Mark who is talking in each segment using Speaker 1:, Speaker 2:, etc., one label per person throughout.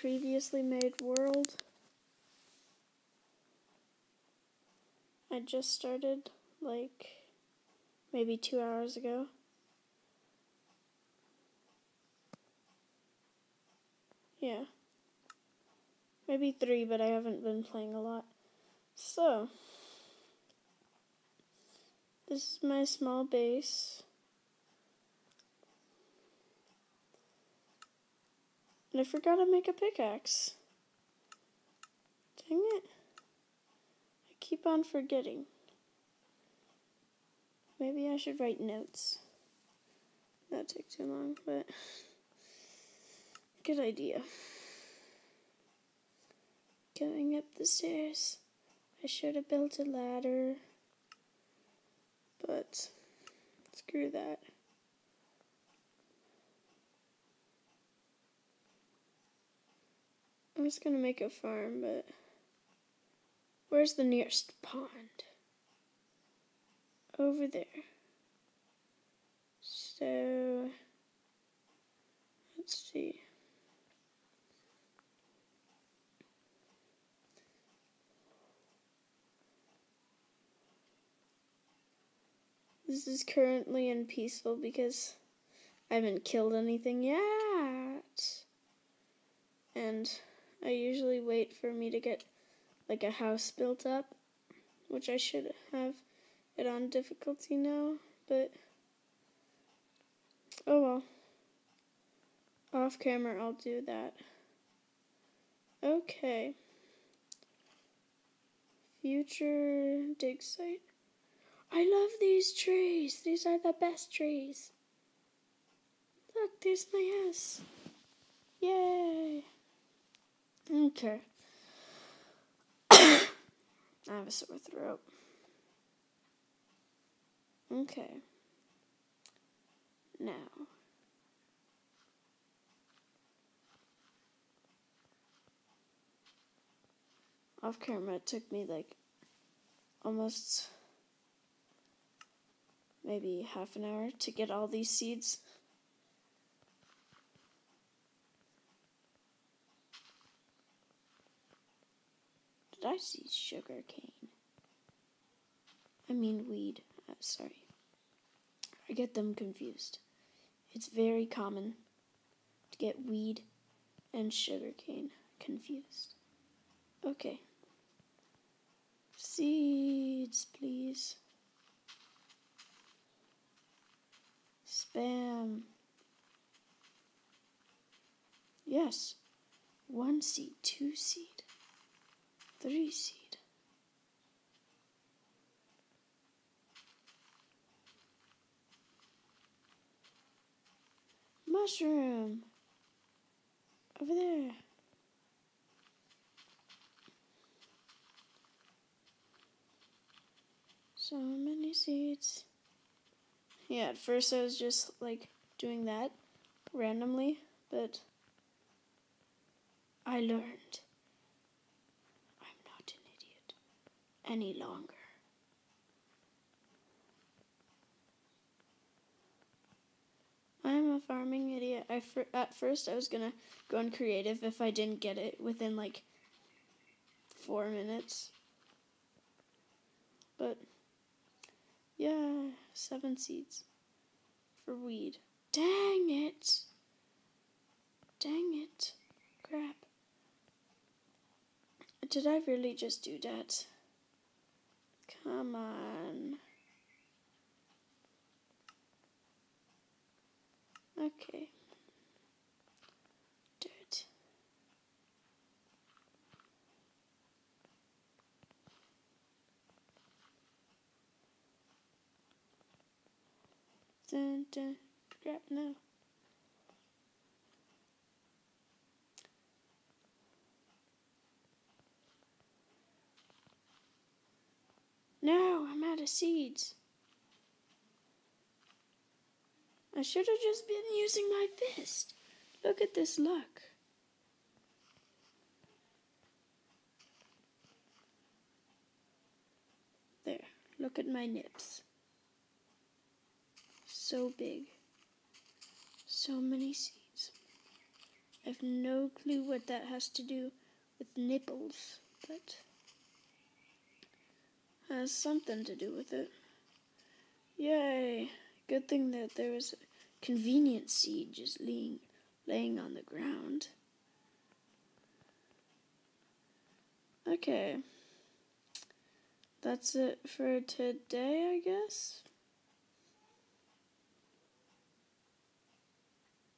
Speaker 1: previously made world. I just started like maybe two hours ago. Yeah. Maybe three, but I haven't been playing a lot. So, this is my small base. And I forgot to make a pickaxe. Dang it. I keep on forgetting. Maybe I should write notes. That'd take too long, but good idea. Going up the stairs. I should have built a ladder, but screw that. I was gonna make a farm, but where's the nearest pond? Over there. So let's see. This is currently in peaceful because I haven't killed anything yet. And I usually wait for me to get like a house built up, which I should have it on difficulty now, but oh well. Off camera, I'll do that. Okay. Future dig site. I love these trees. These are the best trees. Look, there's my house. Yay. Okay. I have a sore throat. Okay. Now. Off camera, it took me like almost maybe half an hour to get all these seeds. I see sugar cane? I mean weed. Uh, sorry. I get them confused. It's very common to get weed and sugar cane confused. Okay. Seeds, please. Spam. Yes. One seed, two seed, three seed. Mushroom. Over there. So many seeds. Yeah, at first I was just like doing that randomly, but I learned I'm not an idiot any longer. I'm a farming idiot. I fir- at first I was gonna go on creative if I didn't get it within like four minutes, but yeah, seven seeds for weed. Dang it! Dang it! Crap! Did I really just do that? Come on. Okay. Dirt. Dun, dun, crap, no. No, I'm out of seeds. I should have just been using my fist. Look at this luck. There, look at my nips. So big. So many seeds. I have no clue what that has to do with nipples, but has something to do with it. Yay! Good thing that there was a convenient seed just laying, laying on the ground. Okay. That's it for today, I guess.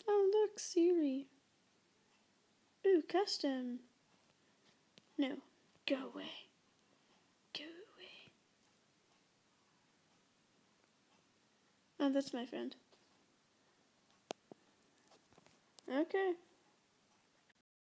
Speaker 1: Oh, look, Siri. Ooh, custom. No, go away. Go away. Oh, that's my friend. Okay.